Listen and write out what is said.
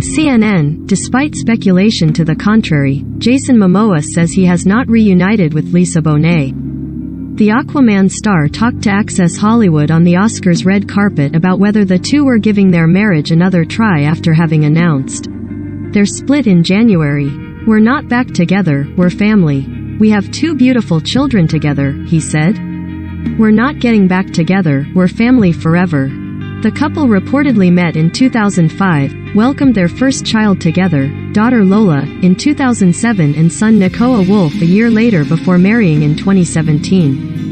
CNN, despite speculation to the contrary, Jason Momoa says he has not reunited with Lisa Bonet. The Aquaman star talked to Access Hollywood on the Oscars red carpet about whether the two were giving their marriage another try after having announced their split in January. We're not back together, we're family. We have two beautiful children together, he said. We're not getting back together, we're family forever. The couple reportedly met in 2005, welcomed their first child together, daughter Lola, in 2007 and son Nakoa Wolf a year later before marrying in 2017.